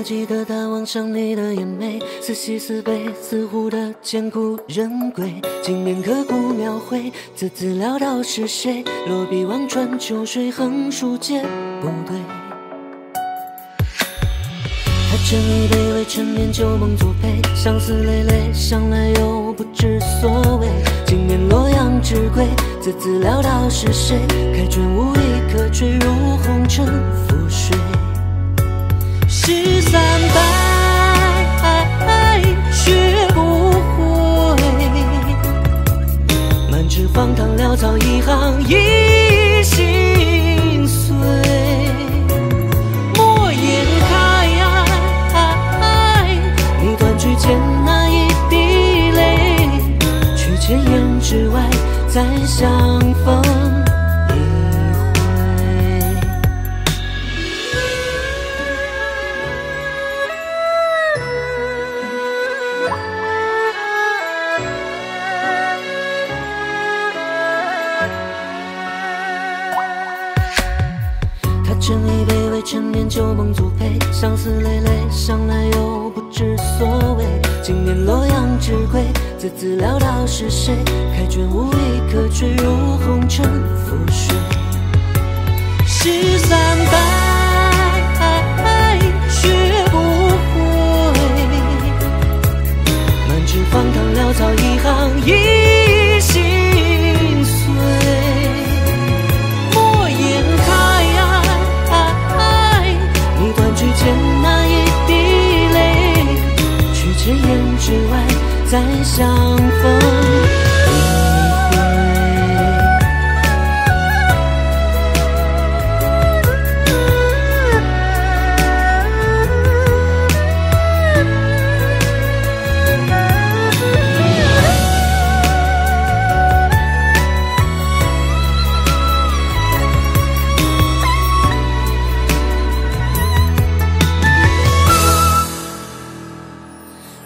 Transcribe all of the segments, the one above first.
刻记得他望向你的眼眉，似喜似悲，似乎的艰苦人归。经年刻骨描绘，字字潦倒是谁？落笔望穿秋水，横竖皆不对。他斟一杯为陈年旧梦作陪，相思累累，想来又不知所谓。经年洛阳纸贵，字字潦倒是谁？开卷无意可坠入红尘荒唐潦草，一行一心碎。莫言开，你断句间那一滴泪，去千言之外再相逢。斟一杯为陈年旧梦作陪，相思累累，想来又不知所谓。经年洛阳之归，字字潦倒是谁？开卷无意可坠入红尘覆水。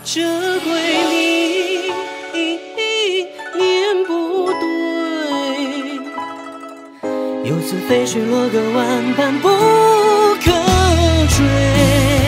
这归你念不对，游子飞絮落个万般不可追。